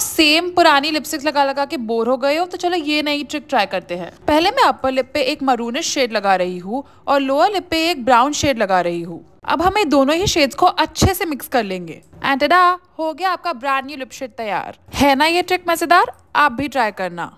Same पुरानी lipstick लगा लगा के बोर हो गए हो तो चलो ये नई ट्रिक ट्राई करते हैं। पहले मैं अपर लिप पे एक मरूनिश शेड लगा रही हूँ और लोअर लिप पे एक ब्राउन शेड लगा रही हूँ। अब हमें दोनों ही शेड्स को अच्छे से मिक्स कर लेंगे। एंड हो गया आपका ब्रांड न्यू लिप शेड तैयार। है ना ये ट्रिक मज़ेदार? आप भी ट्राई करना।